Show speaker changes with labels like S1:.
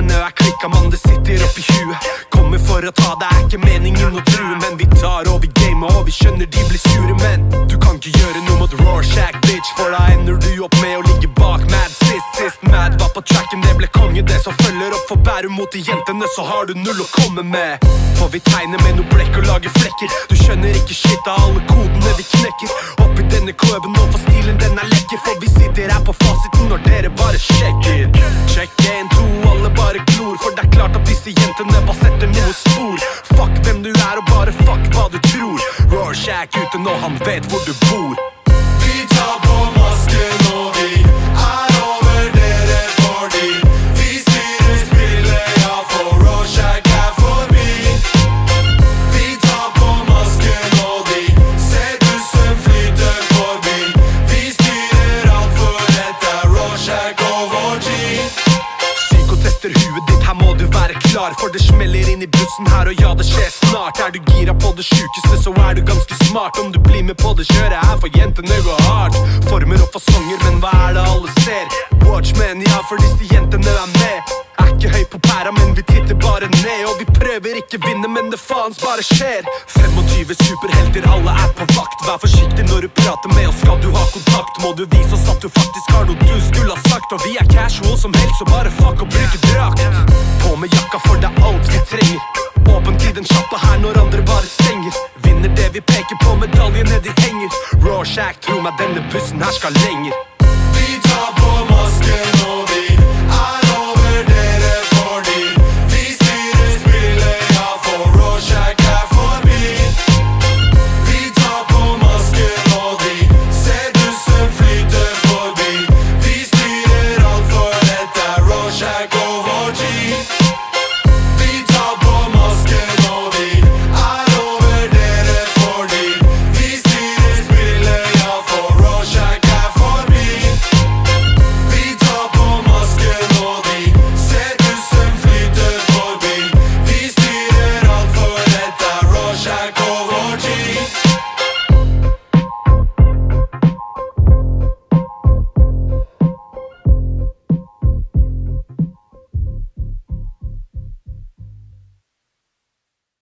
S1: Damene er klikka, mann, det sitter oppi huet. Kommer for å ta, det er ikke meningen å true, men vi tar og vi gamer, og vi skjønner de blir sure, men du kan ikke gjøre noe mot Rorschach, bitch, for da ender du opp med å ligge bak Mad sist, sist Mad var på tracken, det ble konge, det som følger opp for Bærum mot de jentene, så har du null å komme med. For vi tegner med noe blekk og lager flekker. Du skjønner ikke shit av alle kodene vi knekker. Oppi denne kløben, og for stilen den er lekker, for vi sitter her på fasiten når dere bare sjekker. Disse jentene bare setter noe spor. Fuck hvem du er, og bare fuck hva du tror. Rorschach ute nå, han vet hvor du bor.
S2: For
S1: det smeller inn i bussen her, og ja, det skjer snart. Er du gira på det sjukeste, så er du ganske smart. Om du blir med på det kjøret her, for jentene går hardt. Former og fasonger, men hva er det alle ser? Watchmen, ja, for disse jentene er med på pæra, men vi titter bare ned Og vi prøver ikke vinne, men det faens bare skjer. 25 superhelter, alle er på vakt. Vær forsiktig når du prater med oss, skal du ha kontakt Må du vise oss at du faktisk har noe du skulle ha sagt. Og vi er casual som helst, så bare fuck og bruke drakt. På med jakka, for det er alt vi trenger. Åpent i den sjappa her når andre bare stenger. Vinner det vi peker på, medaljene de henger. Rorschach, tro meg, denne bussen her skal lenger.
S2: Vi tar på masken